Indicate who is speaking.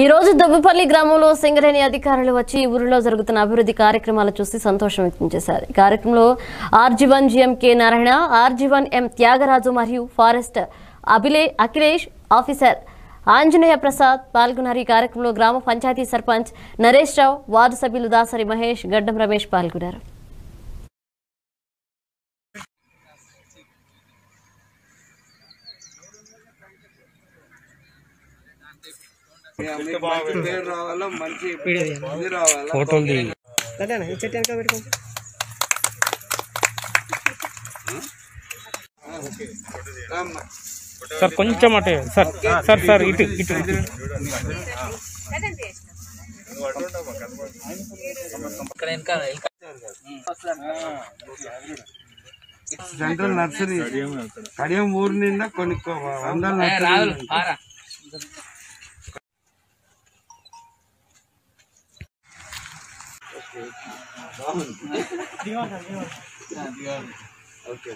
Speaker 1: ఈ రోజు దుబ్బపల్లి గ్రామంలో సింగరేణి అధికారులు వచ్చి ఈ ఊరిలో జరుగుతున్న అభివృద్ధి కార్యక్రమాలు చూసి సంతోషం వ్యక్తం చేశారు. ఈ కార్యక్రమంలో ఆర్జీవన్ GMK Narayana RG one M Thyagaraju మరియు ఫారెస్ట్ అభిలే అఖిలేష్ ఆఫీసర్ ఆంజనేయ ప్రసాద్ పాల్గొన్నారు. ఈ కార్యక్రమంలో గ్రామ పంచాయతీ సర్పంచ్ నరేష్ రావు వార్డు సభ్యులు దాసరి మహేష్ గడ్డం రమేష్ పాల్గొన్నారు.
Speaker 2: పేరు రావాలా? మంచి ఇది రావాలా?
Speaker 3: ఫోటోలు దిగి
Speaker 4: అదేనా ఈ చెట్టు వెనక పెట్టుకో.
Speaker 2: రామ్మా.
Speaker 3: సార్ కొంచెం అటే సార్ సార్ సార్ ఇటు ఇటు.
Speaker 2: Central nursery. కడియం ఊరు నిండా కొన్ని వందల నర్సరీలు ఉంటాయి. ఓకే.